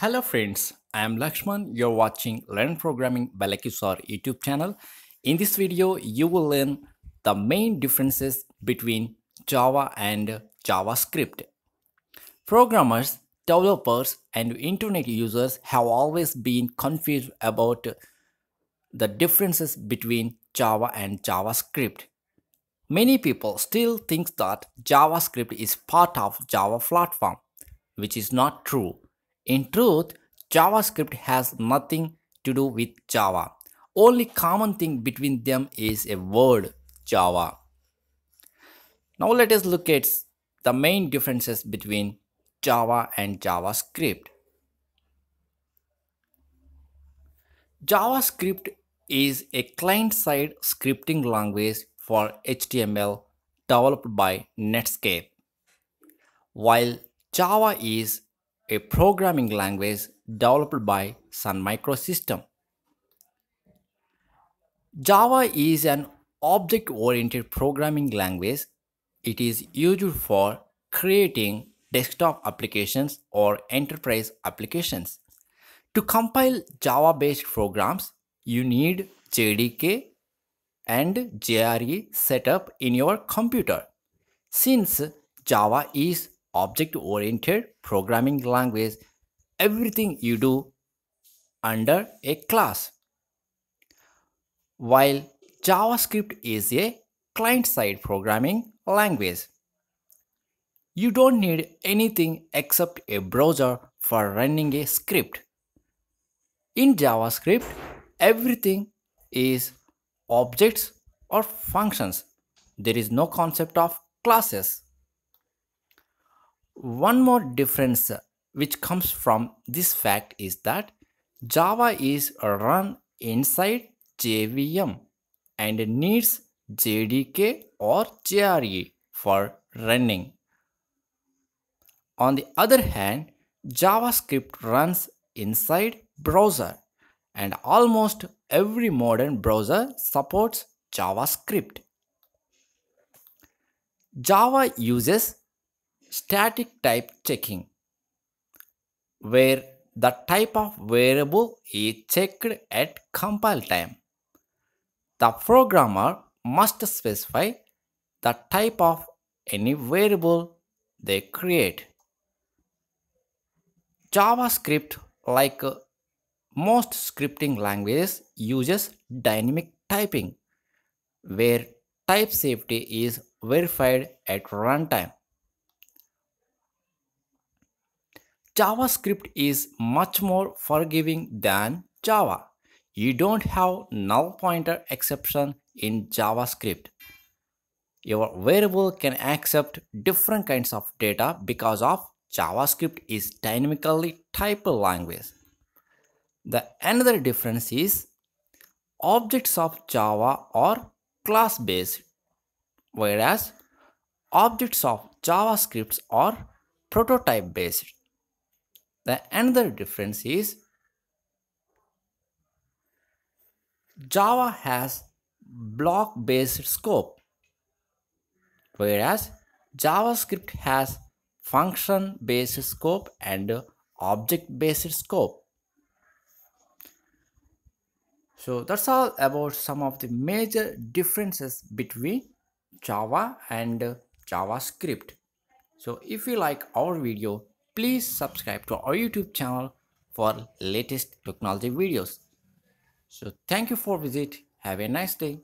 Hello friends, I am Lakshman. You're watching Learn Programming by Lucky YouTube channel. In this video, you will learn the main differences between Java and JavaScript. Programmers, developers, and internet users have always been confused about the differences between Java and JavaScript. Many people still think that JavaScript is part of Java platform, which is not true. In truth, JavaScript has nothing to do with Java. Only common thing between them is a word Java. Now let us look at the main differences between Java and JavaScript. JavaScript is a client-side scripting language for HTML developed by Netscape, while Java is a programming language developed by Sun Microsystem. Java is an object-oriented programming language. It is used for creating desktop applications or enterprise applications. To compile Java-based programs, you need JDK and JRE setup in your computer. Since Java is object-oriented programming language, everything you do under a class. While JavaScript is a client-side programming language. You don't need anything except a browser for running a script. In JavaScript, everything is objects or functions. There is no concept of classes. One more difference uh, which comes from this fact is that Java is run inside JVM and needs JDK or JRE for running. On the other hand, JavaScript runs inside browser and almost every modern browser supports JavaScript. Java uses static type checking where the type of variable is checked at compile time. The programmer must specify the type of any variable they create. JavaScript, like most scripting languages, uses dynamic typing, where type safety is verified at runtime. JavaScript is much more forgiving than Java. You don't have null pointer exception in JavaScript. Your variable can accept different kinds of data because of JavaScript is dynamically typed language. The another difference is objects of Java are class based whereas objects of JavaScript are prototype based. The another difference is Java has block based scope whereas JavaScript has function based scope and object based scope. So that's all about some of the major differences between Java and JavaScript. So if you like our video, please subscribe to our YouTube channel for latest technology videos. So thank you for visit. Have a nice day.